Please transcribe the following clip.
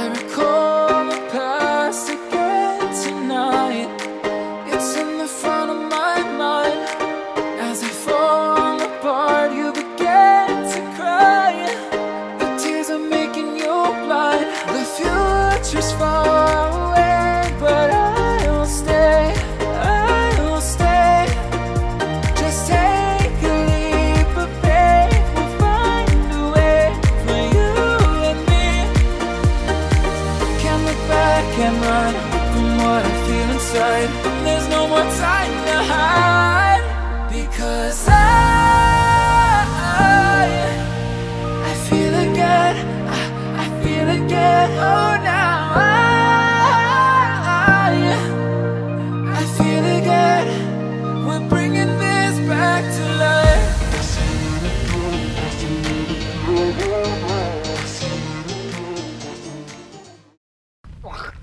I recall can run from what I feel inside. There's no more time to hide because I, I feel again. I, I feel again. Oh, now I, I feel again. We're bringing this back to life. Fuck.